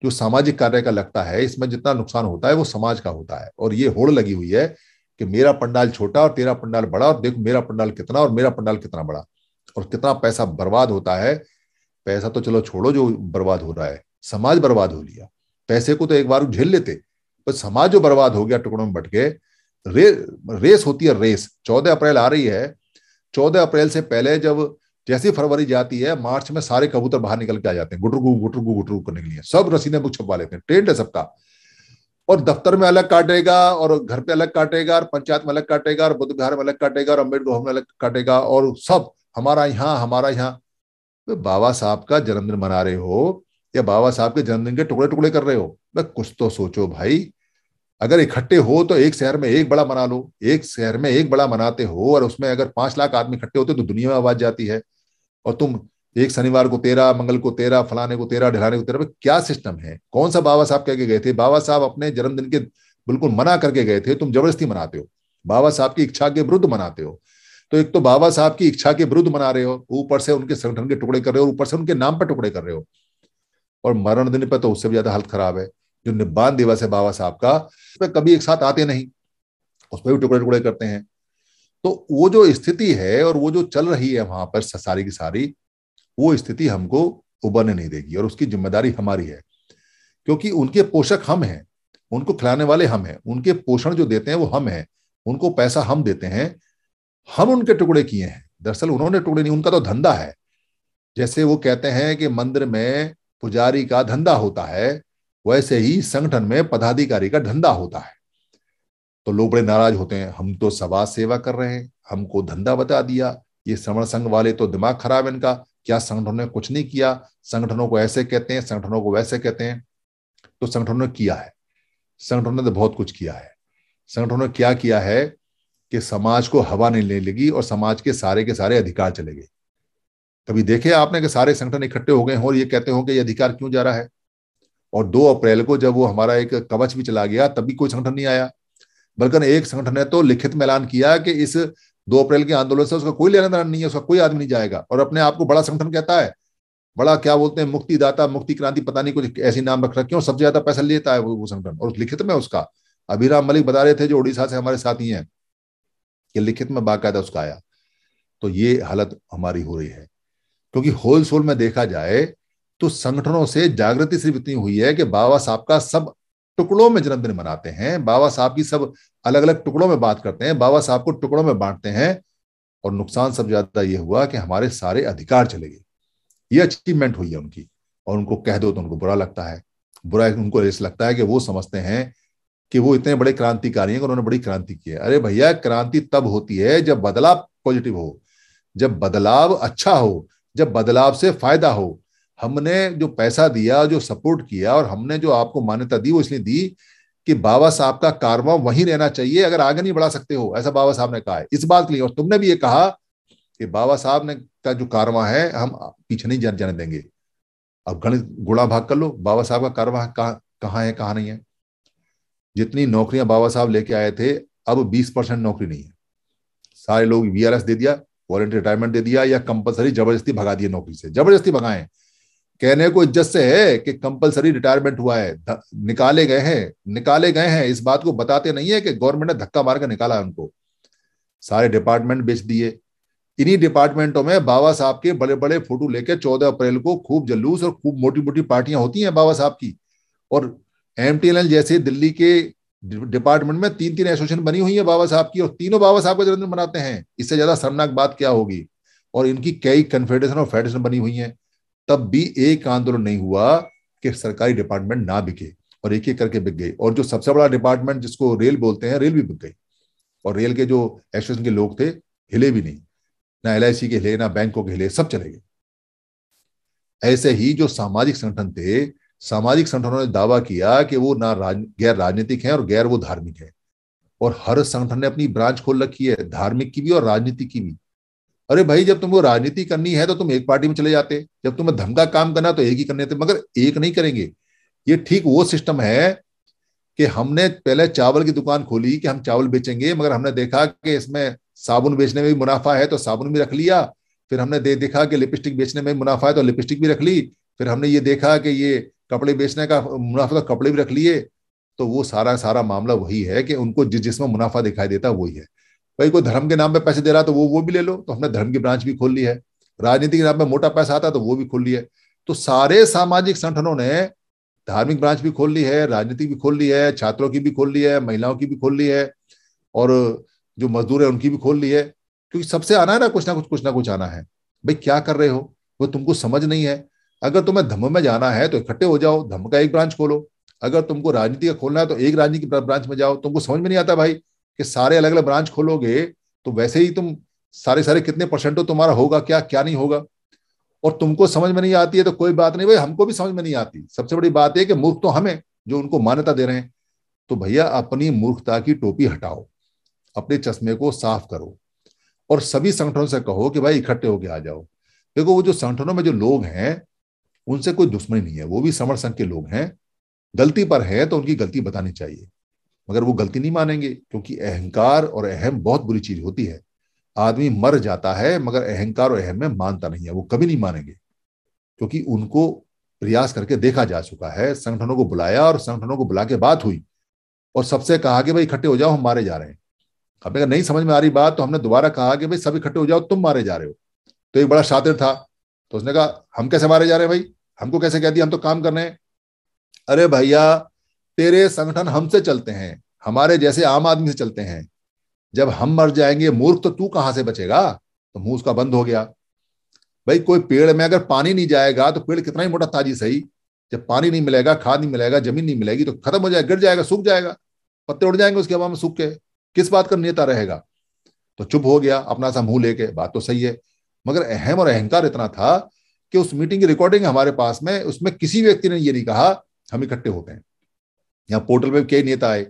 जो सामाजिक कार्य का लगता है, इसमें जितना नुकसान होता है, वो समाज का होता है। और ये होड़ लगी हुई है कि मेरा पंडाल छोटा और तेरा पंडाल बड़ा और देखो मेरा पंडाल कितना और मेरा पंडाल कितना बड़ा और कितना पैसा बर्बाद होता है। पैसा तो चलो छोड़ो, जो बर्बाद हो रहा है। समाज बर्बाद हो लिया। पैसे को तो एक बार झेल लेते। पर समाज जो बर्बाद हो गया टुकड़ों में बट के रे, रेस होती है रेस। चौदह अप्रैल आ रही है। चौदह अप्रैल से पहले जब जैसी फरवरी जाती है मार्च में सारे कबूतर बाहर निकल के आ जाते हैं। गुटरगु गुटरगु गुटरू करने के लिए। सब रसीदे बुक छपवा लेते हैं। ट्रेंड है सबका। और दफ्तर में अलग काटेगा और घर पे अलग काटेगा और पंचायत में अलग काटेगा और बुद्ध विहार में अलग काटेगा और अंबेडकर में अलग काटेगा और सब हमारा यहाँ हमारा यहाँ। तो बाबा साहब का जन्मदिन मना रहे हो या बाबा साहब के जन्मदिन के टुकड़े टुकड़े कर रहे हो? मैं कुछ तो सोचो भाई। अगर इकट्ठे हो तो एक शहर में एक बड़ा मना लो। एक शहर में एक बड़ा मनाते हो और उसमें अगर पाँच लाख आदमी इकट्ठे होते तो दुनिया में आवाज़ जाती है। और तुम एक शनिवार को तेरह, मंगल को तेरह, फलाने को तेरह, ढिलाने को तेरह क्या सिस्टम है? कौन सा बाबा साहब कह के गए थे? बाबा साहब अपने जन्मदिन के बिल्कुल मना करके गए थे, तुम ज़बरदस्ती मनाते हो। बाबा साहब की इच्छा के विरुद्ध मनाते हो। तो एक तो बाबा साहब की इच्छा के विरुद्ध मना रहे हो, ऊपर से उनके संगठन के टुकड़े कर रहे हो ऊपर से उनके नाम पर टुकड़े कर रहे हो। और मरण दिन पर तो उससे भी ज़्यादा हालत खराब है। जो निब्बान दिवस है बाबा साहब का उस पर कभी एक साथ आते नहीं। उस पर भी टुकड़े टुकड़े करते हैं। तो वो जो स्थिति है और वो जो चल रही है वहाँ पर सारी की सारी, वो स्थिति हमको उबरने नहीं देगी और उसकी ज़िम्मेदारी हमारी है। क्योंकि उनके पोषक हम हैं, उनको खिलाने वाले हम हैं, उनके पोषण जो देते हैं वो हम हैं, उनको पैसा हम देते हैं, हम उनके टुकड़े किए हैं। दरअसल उन्होंने टुकड़े नहीं, उनका तो धंधा है। जैसे वो कहते हैं कि मंदिर में पुजारी का धंधा होता है, वैसे ही संगठन में पदाधिकारी का धंधा होता है। तो लोग बड़े नाराज़ होते हैं, हम तो समाज सेवा कर रहे हैं, हमको धंधा बता दिया, ये श्रवण संघ वाले तो दिमाग खराब इनका, क्या संगठनों ने कुछ नहीं किया? संगठनों को ऐसे कहते हैं, संगठनों को वैसे कहते हैं। तो संगठनों ने किया है, संगठनों ने तो बहुत कुछ किया है। संगठनों ने क्या किया है कि समाज को हवा नहीं लेने लगी और समाज के सारे के सारे अधिकार चले गए। कभी देखे आपने कि सारे संगठन इकट्ठे हो गए हों और ये कहते हो कि ये अधिकार क्यों जा रहा है? और दो अप्रैल को जब वो हमारा एक कवच भी चला गया तभी कोई संगठन नहीं आया। बल्कि एक संगठन ने तो लिखित में ऐलान किया कि इस दो अप्रैल के आंदोलन से उसका कोई लेना देना नहीं है उसका कोई आदमी नहीं जाएगा। और अपने आप को बड़ा संगठन कहता है। बड़ा क्या बोलते हैं मुक्तिदाता मुक्ति क्रांति पता नहीं कुछ ऐसी नाम रख रहा क्यों सबसे ज़्यादा पैसा लेता है वो, वो संगठन। और लिखित में उसका। अभिराम मलिक बता रहे थे जो उड़ीसा से हमारे साथी हैं कि लिखित में बाकायदा उसका आया। तो ये हालत हमारी हो रही है। क्योंकि होल सोल में देखा जाए तो संगठनों से जागृति सिर्फ़ इतनी हुई है कि बाबा साहब का सब टुकड़ों में जन्मदिन मनाते हैं, बाबा साहब की सब अलग अलग टुकड़ों में बात करते हैं, बाबा साहब को टुकड़ों में बांटते हैं और नुकसान सब ज़्यादा ये हुआ कि हमारे सारे अधिकार चले गए। ये अचीवमेंट हुई है उनकी और उनको कह दो तो उनको बुरा लगता है। बुरा उनको ऐसा लगता है कि वो समझते हैं कि वो इतने बड़े क्रांतिकारी हैं उन्होंने बड़ी क्रांति की है। अरे भैया, क्रांति तब होती है जब बदलाव पॉजिटिव हो, जब बदलाव अच्छा हो जब बदलाव से फ़ायदा हो, हमने जो पैसा दिया, जो सपोर्ट किया और हमने जो आपको मान्यता दी, वो इसलिए दी कि बाबा साहब का कारवा वहीं रहना चाहिए, अगर आगे नहीं बढ़ा सकते हो, ऐसा बाबा साहब ने कहा है। इस बात के लिए, और तुमने भी ये कहा कि बाबा साहब ने का जो कारवा है, हम पीछे नहीं जाने देंगे। अब गणित गुणा भाग कर लो, बाबा साहब का कारवा कहाँ है, कहाँ नहीं है? जितनी नौकरियाँ बाबा साहब लेके आए थे, अब बीस परसेंट नौकरी नहीं है। सारे लोग वीआरएस दे दिया वॉलेंटरी रिटायरमेंट दे दिया या कंपलसरी ज़बरदस्ती भगा दिया नौकरी से? ज़बरदस्ती भगाए। कहने को इज़्ज़त से है कि कंपलसरी रिटायरमेंट हुआ है। निकाले गए हैं। निकाले गए हैं। इस बात को बताते नहीं है कि गवर्नमेंट ने धक्का मार कर निकाला उनको। सारे डिपार्टमेंट बेच दिए। इन्हीं डिपार्टमेंटों में बाबा साहब के बड़े बड़े फ़ोटो लेके चौदह अप्रैल को खूब जलूस और खूब मोटी मोटी पार्टियाँ होती हैं बाबा साहब की। और एम जैसे दिल्ली के डिपार्टमेंट में तीन तीन एसोसिएशन बनी हुई है बाबा साहब की, और तीनों बाबा साहब का जन्मदिन मनाते हैं। इससे ज़्यादा शर्मनाक बात क्या होगी? और इनकी कई कन्फेडरेशन और फेडरेशन बनी हुई है। तब भी एक आंदोलन नहीं हुआ कि सरकारी डिपार्टमेंट ना बिके, और एक एक करके बिक गई। और जो सबसे बड़ा डिपार्टमेंट जिसको रेल बोलते हैं, रेल भी बिक गई। और रेल के जो एसोसिएशन के लोग थे, हिले भी नहीं। ना LIC के हिले, ना बैंकों के हिले, सब चले गए। ऐसे ही जो सामाजिक संगठन थे सामाजिक संगठनों ने दावा किया कि वो ना राज, गैर राजनीतिक है और गैर वो धार्मिक है। और हर संगठन ने अपनी ब्रांच खोल रखी है धार्मिक की भी और राजनीतिक की भी। अरे भाई जब तुमको राजनीति करनी है तो तुम एक पार्टी में चले जाते। जब तुम्हें धमका काम करना तो एक ही करने थे मगर एक नहीं करेंगे। ये ठीक वो सिस्टम है कि हमने पहले चावल की दुकान खोली कि हम चावल बेचेंगे मगर हमने देखा कि इसमें साबुन बेचने में भी मुनाफा है तो साबुन भी रख लिया। फिर हमने दे देखा कि लिपस्टिक बेचने में मुनाफा है तो लिपस्टिक भी रख ली। फिर हमने ये देखा कि ये कपड़े बेचने का मुनाफा तो कपड़े भी रख लिए तो वो सारा सारा मामला वही है कि उनको जिस जिसमें मुनाफा दिखाई देता है, वही है। भाई, कोई धर्म के नाम पे पैसे दे रहा तो वो वो भी ले लो तो हमने धर्म की ब्रांच भी खोल ली है। राजनीति के नाम पे मोटा पैसा आता तो वो भी खोल ली है तो सारे सामाजिक संगठनों ने धार्मिक ब्रांच भी खोल ली है, राजनीति भी खोल ली है, छात्रों की भी खोल ली है, महिलाओं की भी खोल ली है, और जो मजदूर है, उनकी भी खोल ली है। क्योंकि सबसे आना है ना, कुछ ना कुछ कुछ ना कुछ आना है। भाई, क्या कर रहे हो? वो तुमको समझ नहीं है। अगर तुम्हें धम्म में जाना है तो इकट्ठे हो जाओ, धम्म का एक ब्रांच खोलो। अगर तुमको राजनीति का खोलना है तो एक राजनीति ब्रांच में जाओ। तुमको समझ में नहीं आता भाई कि सारे अलग अलग ब्रांच खोलोगे तो वैसे ही तुम सारे सारे कितने परसेंट तुम्हारा होगा क्या क्या नहीं होगा? और तुमको समझ में नहीं आती है तो कोई बात नहीं भाई, हमको भी समझ में नहीं आती। सबसे बड़ी बात है कि मूर्ख तो हमें जो उनको मान्यता दे रहे हैं। तो भैया, अपनी मूर्खता की टोपी हटाओ, अपने चश्मे को साफ़ करो और सभी संगठनों से कहो कि भाई इकट्ठे होके आ जाओ। देखो, वो जो संगठनों में जो लोग हैं उनसे कोई दुश्मनी नहीं है, वो भी समर संघ के लोग हैं। गलती पर है तो उनकी गलती बतानी चाहिए, मगर वो गलती नहीं मानेंगे, क्योंकि अहंकार और अहम बहुत बुरी चीज़ होती है। आदमी मर जाता है, मगर अहंकार और अहम में मानता नहीं है, वो कभी नहीं मानेंगे, क्योंकि उनको प्रयास करके देखा जा चुका है, संगठनों को बुलाया और संगठनों को बुला के बात हुई और सबसे कहा कि भाई इकट्ठे हो जाओ, हम मारे जा रहे हैं। हमने कहा नहीं समझ में आ रही बात तो हमने दोबारा कहा कि भाई सब इकट्ठे हो जाओ, तुम मारे जा रहे हो। तो एक बड़ा शातिर था तो उसने कहा, हम कैसे मारे जा रहे हैं भाई? हमको कैसे कह दिया? हम तो काम कर रहे हैं। अरे भैया, तेरे संगठन हमसे चलते हैं, हमारे जैसे आम आदमी से चलते हैं। जब हम मर जाएँगे, मूर्ख तो तू कहाँ से बचेगा? तो मुँह उसका बंद हो गया। भाई, कोई पेड़ में अगर पानी नहीं जाएगा तो पेड़ कितना ही मोटा ताजी सही। जब पानी नहीं मिलेगा, खाद नहीं मिलेगा, ज़मीन नहीं मिलेगी तो खत्म हो जाएगा, गिर जाएगा, सूख जाएगा। पत्ते उड़ जाएँगे उसके हवा में सूख के। किस बात का नेता रहेगा? तो चुप हो गया, अपना सा मुँह लेके। बात तो सही है, मगर अहम और अहंकार इतना था कि उस मीटिंग की रिकॉर्डिंग हमारे पास में, उसमें किसी व्यक्ति ने ये नहीं कहा, हम इकट्ठे हो गए। यहाँ पोर्टल पे कई नेता आए,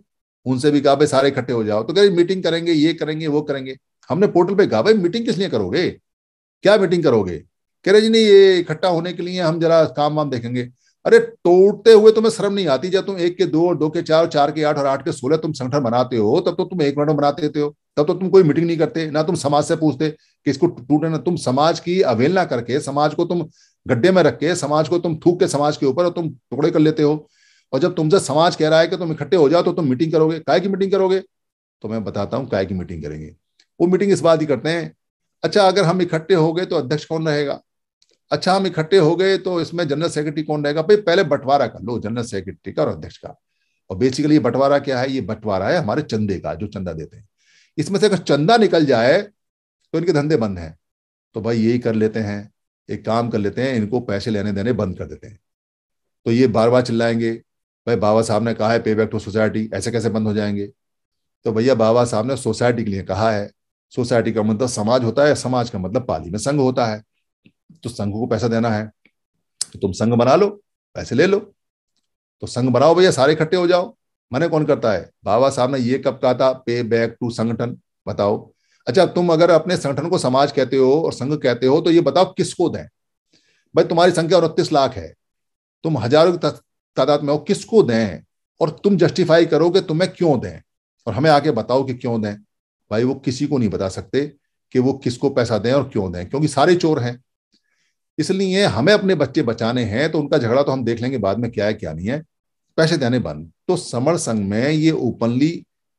उनसे भी कहा, भाई, सारे इकट्ठे हो जाओ। तो कह मीटिंग करेंगे, ये करेंगे, वो करेंगे। हमने पोर्टल पे कहा, भाई मीटिंग किस लिए करोगे? क्या मीटिंग करोगे? कह रहे, जी, नहीं, ये इकट्ठा होने के लिए हम जरा काम वाम देखेंगे। अरे तोड़ते हुए तुम्हें शर्म नहीं आती जब तुम एक के दो और दो के चार और चार के आठ और आठ के सोलह तुम संगठन बनाते हो, तब तो तुम एक मिनट बना देते हो। तब तो तुम कोई मीटिंग नहीं करते, ना तुम समाज से पूछते कि इसको टूटे ना, तुम समाज की अवहेलना करके, समाज को तुम गड्ढे में रख के, समाज को तुम थूक के समाज के ऊपर और तुम टुकड़े कर लेते हो। और जब तुमसे समाज कह रहा है कि तुम इकट्ठे हो जाओ तो तुम मीटिंग करोगे। काय की मीटिंग करोगे? तो मैं बताता हूँ काय की मीटिंग करेंगे। वो मीटिंग इस बात ही करते हैं अच्छा अगर हम इकट्ठे हो गए तो अध्यक्ष कौन रहेगा? अच्छा हम इकट्ठे हो गए तो इसमें जनरल सेक्रेटरी कौन रहेगा? भाई, पहले बंटवारा कर लो जनरल सेक्रेटरी का और अध्यक्ष का। और बेसिकली बंटवारा क्या है? ये बंटवारा है हमारे चंदे का, जो चंदा देते हैं। इसमें से अगर चंदा निकल जाए तो इनके धंधे बंद हैं। तो भाई यही कर लेते हैं। एक काम कर लेते हैं, इनको पैसे लेने देने बंद कर देते हैं। तो ये बार बार चिल्लाएँगे, भाई, बाबा साहब ने कहा है पे बैक टू सोसाइटी ऐसे कैसे बंद हो जाएँगे? तो भैया, बाबा साहब ने सोसाइटी के लिए कहा है। सोसाइटी का मतलब समाज होता है, समाज का मतलब पाली में संघ होता है। तो संघ को पैसा देना है। तो तुम संघ बना लो, पैसे ले लो। तो संघ बनाओ भैया, सारे इकट्ठे हो जाओ। मैंने कौन करता है? बाबा साहब ने ये कब कहा था? पे, बैक, टू संगठन, बताओ। अच्छा तुम अगर अपने संगठन को समाज कहते हो और संघ कहते हो तो ये बताओ किसको दें? भाई, तुम्हारी संख्या उनतीस लाख है। तुम हज़ारों की तादाद में हो, किसको दें? और तुम जस्टिफाई करो कि तुम्हें क्यों दें? और हमें आके बताओ कि क्यों दें? भाई, वो किसी को नहीं बता सकते कि वो किसको पैसा दें और क्यों दें, क्योंकि सारे चोर हैं। इसलिए हमें अपने बच्चे बचाने हैं तो उनका झगड़ा तो हम देख लेंगे बाद में क्या है, क्या नहीं है। पैसे देने बंद। तो समर संघ में ये ओपनली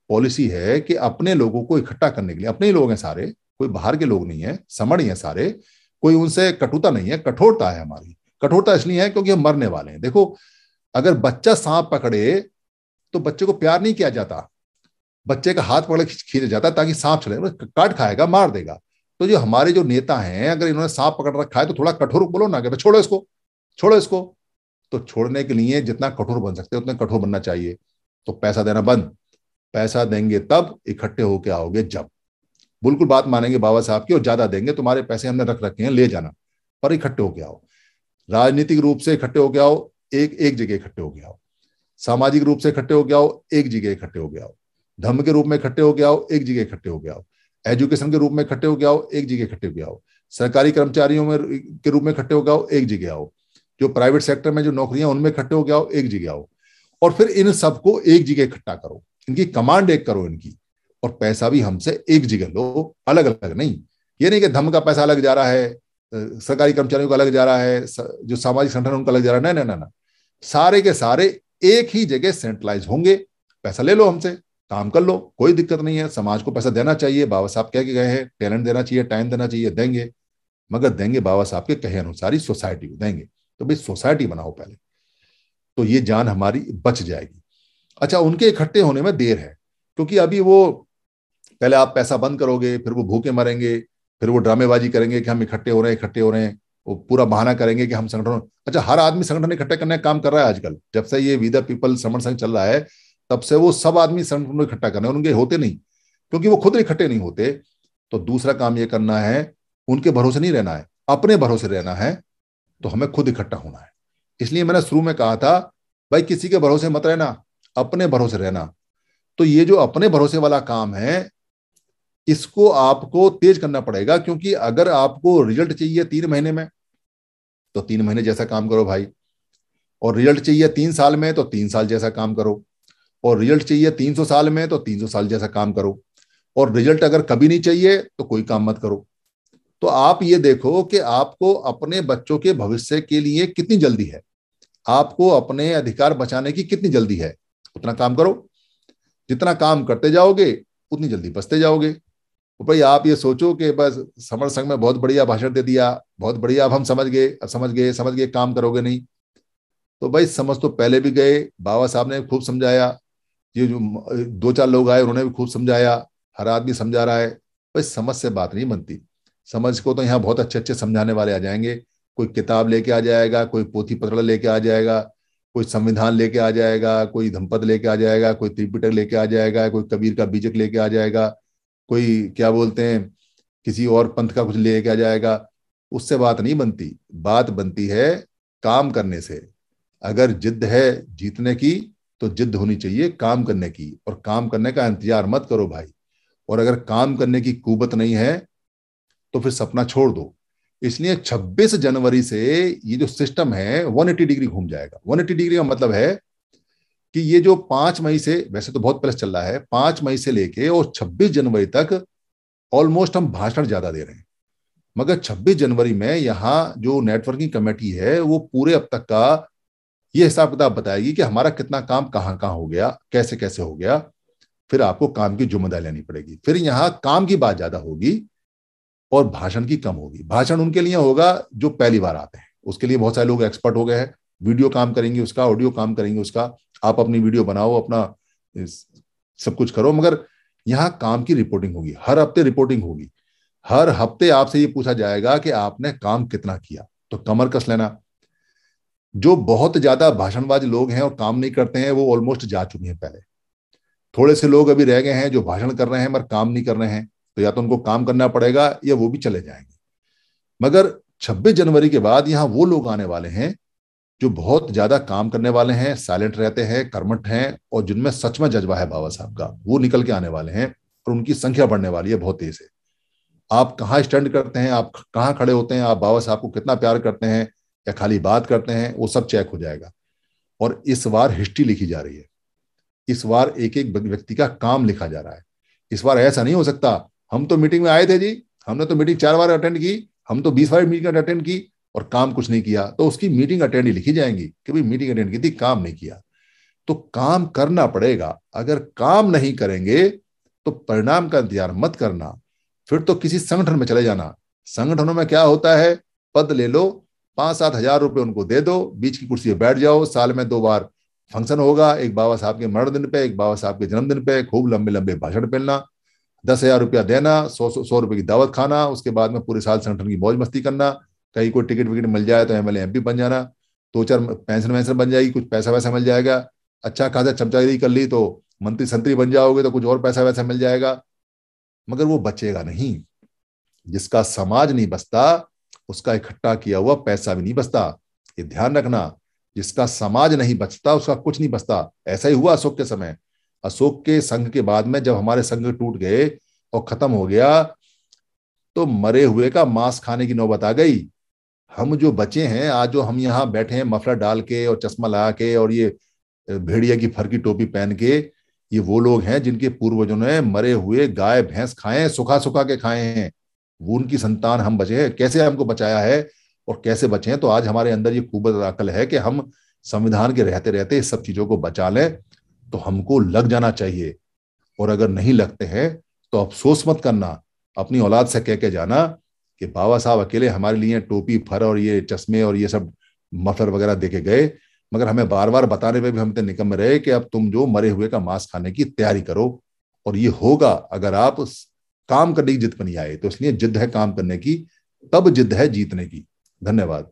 पॉलिसी है कि अपने लोगों को इकट्ठा करने के लिए, अपने ही लोग हैं सारे, कोई बाहर के लोग नहीं है समण ही है सारे, कोई उनसे कटुता नहीं है, कठोरता है हमारी। कठोरता इसलिए है क्योंकि हम मरने वाले हैं। देखो, अगर बच्चा सांप पकड़े तो बच्चे को प्यार नहीं किया जाता। बच्चे का हाथ पकड़ खींचा जाता ताकि सांप चले काट खाएगा, मार देगा। तो जो हमारे जो नेता हैं, अगर इन्होंने सांप पकड़ रखा है तो थोड़ा कठोर बोलो ना कि छोड़ो इसको छोड़ो इसको। तो छोड़ने के लिए जितना कठोर बन सकते हैं, उतना कठोर बनना चाहिए। तो पैसा देना बंद। पैसा देंगे तब इकट्ठे होके आओगे जब। बिल्कुल बात मानेंगे बाबा साहब की, और ज़्यादा देंगे, तुम्हारे पैसे हमने रख रखे हैं, ले जाना। पर इकट्ठे होके आओ। राजनीतिक रूप से इकट्ठे होके आओ, एक एक जगह इकट्ठे हो गया हो सामाजिक रूप से इकट्ठे हो गया हो एक जगह इकट्ठे हो गया हो धर्म के रूप में इकट्ठे हो गया हो एक जगह इकट्ठे हो गया हो एजुकेशन के रूप में इकट्ठे हो गया हो एक जगह इकट्ठे हो गया हो सरकारी कर्मचारियों में के रूप में इकट्ठे हो गया हो एक जगह आओ। जो प्राइवेट सेक्टर में जो नौकरियाँ उनमें इकट्ठे हो गया हो एक जगह हो और फिर इन सबको एक जगह इकट्ठा करो। इनकी कमांड एक करो इनकी। और पैसा भी हमसे एक जगह लो। अलग अलग नहीं। ये नहीं कि धम का पैसा अलग जा रहा है सरकारी कर्मचारियों का अलग जा रहा है जो सामाजिक संगठन उनका अलग जा रहा है। नहीं नहीं नहीं सारे के सारे एक ही जगह सेंट्रलाइज होंगे। पैसा ले लो हमसे। काम कर लो, कोई दिक्कत नहीं है। समाज को पैसा देना चाहिए, बाबा साहब कह के गए हैं, टैलेंट देना चाहिए, टाइम देना चाहिए, देंगे। मगर देंगे बाबा साहब के कहे अनुसार ही सोसाइटी को देंगे। तो भाई सोसाइटी बनाओ पहले। तो ये जान हमारी बच जाएगी। अच्छा उनके इकट्ठे होने में देर है, क्योंकि अभी वो पहले आप पैसा बंद करोगे, फिर वो भूखे मरेंगे, फिर वो ड्रामेबाजी करेंगे कि हम इकट्ठे हो रहे हैं, इकट्ठे हो रहे हैं, वो पूरा बहाना करेंगे कि हम संगठन अच्छा हर आदमी संगठन इकट्ठे करने का काम कर रहा है आजकल। जब से ये विदा पीपल समर संघ चल रहा है तब से वो सब आदमी संगठन इकट्ठा करने उनके होते नहीं, क्योंकि वो खुद इकट्ठे नहीं होते। तो दूसरा काम ये करना है, उनके भरोसे नहीं रहना है, अपने भरोसे रहना है तो हमें खुद इकट्ठा होना है। इसलिए मैंने शुरू में कहा था, भाई किसी के भरोसे मत रहना, अपने भरोसे रहना। तो ये जो अपने भरोसे वाला काम है, इसको आपको तेज करना पड़ेगा, क्योंकि अगर आपको रिज़ल्ट चाहिए तीन महीने में तो तीन महीने जैसा काम करो भाई, और रिज़ल्ट चाहिए तीन साल में तो तीन साल जैसा काम करो। और रिज़ल्ट चाहिए तीन सौ साल में तो तीन सौ साल जैसा काम करो। और रिज़ल्ट अगर कभी नहीं चाहिए तो कोई काम मत करो। तो आप ये देखो कि आपको अपने बच्चों के भविष्य के लिए कितनी जल्दी है। आपको अपने अधिकार बचाने की कितनी जल्दी है। उतना काम करो। जितना काम करते जाओगे, उतनी जल्दी बचते जाओगे। तो भाई आप ये सोचो कि बस समर संघ में बहुत बढ़िया भाषण दे दिया, बहुत बढ़िया अब हम समझ गए समझ गए समझ गए, काम करोगे नहीं। तो भाई समझ तो पहले भी गए, बाबा साहब ने खूब समझाया ये जो दो चार लोग आए, उन्होंने भी खूब समझाया, हर आदमी समझा रहा है। भाई, समझ से बात नहीं बनती। समझ को तो यहाँ बहुत अच्छे अच्छे समझाने वाले आ जाएँगे। कोई किताब लेके आ जाएगा, कोई पोथी पत्र लेके आ जाएगा, कोई संविधान लेके आ जाएगा, कोई धमपद लेके आ जाएगा, कोई त्रिपिटक लेके आ जाएगा, कोई कबीर का बीजक लेके आ जाएगा, कोई क्या बोलते हैं, किसी और पंथ का कुछ लेके आ जाएगा। उससे बात नहीं बनती। बात बनती है काम करने से। अगर जिद है जीतने की तो जिद होनी चाहिए काम करने की। और काम करने का इंतज़ार मत करो भाई। और अगर काम करने की कुबत नहीं है तो फिर सपना छोड़ दो। इसलिए 26 जनवरी से ये जो सिस्टम है 180 डिग्री घूम जाएगा। 180 डिग्री का मतलब है कि ये जो पाँच मई से, वैसे तो बहुत प्लस चल रहा है, पाँच मई से लेके और 26 जनवरी तक ऑलमोस्ट हम भाषण ज़्यादा दे रहे हैं। मगर 26 जनवरी में यहाँ जो नेटवर्किंग कमेटी है, वो पूरे अब तक का ये हिसाब किताब बताएगी कि हमारा कितना काम कहाँ कहाँ हो गया, कैसे कैसे हो गया। फिर आपको काम की ज़िम्मेदारी लेनी पड़ेगी। फिर यहाँ काम की बात ज़्यादा होगी और भाषण की कम होगी। भाषण उनके लिए होगा जो पहली बार आते हैं। उसके लिए बहुत सारे लोग एक्सपर्ट हो गए हैं। वीडियो काम करेंगे उसका ऑडियो काम करेंगे उसका। आप अपनी वीडियो बनाओ, अपना सब कुछ करो। मगर यहाँ काम की रिपोर्टिंग होगी। हर हफ़्ते रिपोर्टिंग होगी। हर हफ़्ते आपसे ये पूछा जाएगा कि आपने काम कितना किया। तो कमर कस लेना। जो बहुत ज़्यादा भाषणबाज लोग हैं और काम नहीं करते हैं, वो ऑलमोस्ट जा चुके हैं पहले। थोड़े से लोग अभी रह गए हैं जो भाषण कर रहे हैं, मगर काम नहीं कर रहे हैं तो या तो उनको काम करना पड़ेगा, या वो भी चले जाएँगे। मगर 26 जनवरी के बाद यहाँ वो लोग आने वाले हैं, जो बहुत ज़्यादा काम करने वाले हैं साइलेंट रहते हैं, कर्मठ हैं, और जिनमें सच में जज्बा है बाबा साहब का, वो निकल के आने वाले हैं, और उनकी संख्या बढ़ने वाली है बहुत तेज है आप कहाँ स्टैंड करते हैं, आप कहाँ खड़े होते हैं, आप बाबा साहब को कितना प्यार करते हैं या खाली बात करते हैं, वो सब चेक हो जाएगा। और इस बार हिस्ट्री लिखी जा रही है। इस बार एक एक व्यक्ति का काम लिखा जा रहा है। इस बार ऐसा नहीं हो सकता। हम तो मीटिंग में आए थे जी। हमने तो मीटिंग चार बार अटेंड की। हम तो बीस बार मीटिंग अटेंड की और काम कुछ नहीं किया। तो उसकी मीटिंग अटेंड ही लिखी जाएँगी कि भाई मीटिंग अटेंड की थी, काम नहीं किया। तो काम करना पड़ेगा। अगर काम नहीं करेंगे तो परिणाम का इंतज़ार मत करना। फिर तो किसी संगठन में चले जाना। संगठनों में क्या होता है? पद ले लो पाँच सात हज़ार रुपए उनको दे दो, बीच की कुर्सी बैठ जाओ, साल में दो बार फ़ंक्शन होगा, एक बाबा साहब के मरण दिन पे, एक बाबा साहब के जन्मदिन पे, खूब लंबे लंबे भाषण पहनना दस हज़ार रुपया देना सौ सौ रुपए की दावत खाना, उसके बाद में पूरे साल संगठन की मौज मस्ती करना, कहीं कोई टिकट विकट मिल जाए तो एमएलए एमपी बन जाना, दो चार पेंशन वेंशन बन जाएगी, कुछ पैसा वैसा मिल जाएगा अच्छा खासा चमचागिरी कर ली तो मंत्री संतरी बन जाओगे तो कुछ और पैसा वैसा मिल जाएगा, मगर वो बचेगा नहीं, जिसका समाज नहीं बसता उसका इकट्ठा किया हुआ पैसा भी नहीं बचता। ये ध्यान रखना, जिसका समाज नहीं बचता, उसका कुछ नहीं बचता। ऐसा ही हुआ अशोक के समय। अशोक के संघ के बाद में जब हमारे संघ टूट गए और खत्म हो गया तो मरे हुए का मांस खाने की नौबत आ गई। हम जो बचे हैं, आज जो हम यहाँ बैठे हैं, मफलर डाल के और चश्मा लगा के और ये भेड़िया की फर की टोपी पहन के, ये वो लोग हैं जिनके पूर्वजों ने मरे हुए गाय, भैंस खाए सुखा सुखा के खाए हैं। वो उनकी संतान हम बचे हैं। कैसे हमको बचाया है और कैसे बचे हैं? तो आज हमारे अंदर ये खूबत अकल है कि हम संविधान के रहते रहते इस सब चीज़ों को बचा लें तो हमको लग जाना चाहिए। और अगर नहीं लगते हैं तो अफसोस मत करना। अपनी औलाद से कह के जाना कि बाबा साहब अकेले हमारे लिए टोपी, फर और ये चश्मे और ये सब मफलर वगैरह देके गए, मगर हमें बार बार बताने में भी हम इतने निकम रहे कि अब तुम जो मरे हुए का मांस खाने की तैयारी करो। और ये होगा, अगर आप काम करने की जिद पर नहीं आए तो इसलिए जिद है काम करने की, तब जिद है जीतने की। धन्यवाद।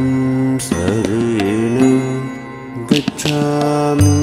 शरणं गच्छामि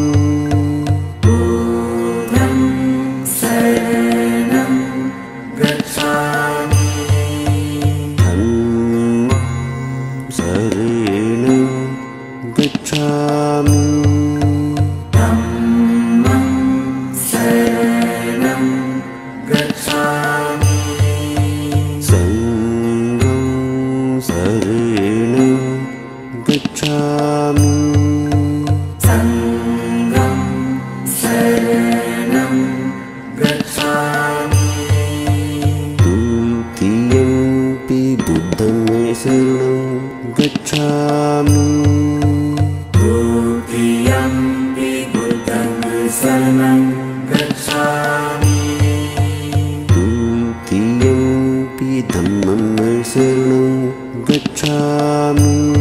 द्वितीयम्पि धम्मं शरणं गच्छामि